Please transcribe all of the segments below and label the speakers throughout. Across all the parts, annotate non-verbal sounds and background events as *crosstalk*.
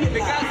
Speaker 1: because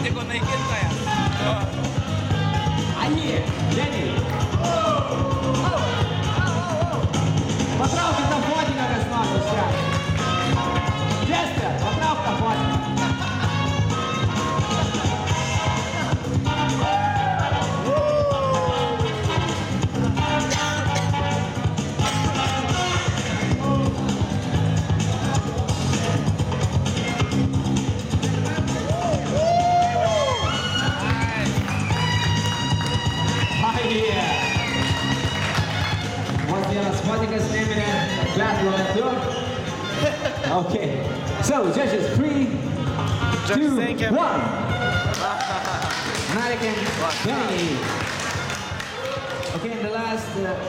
Speaker 2: んでこんな行けんかや。Airija. Vos vienas fotikas nemirė biatlo metu. Okay. So, judges, three, two, one. *laughs* Malikan, Benny. Okay, and the last. Uh,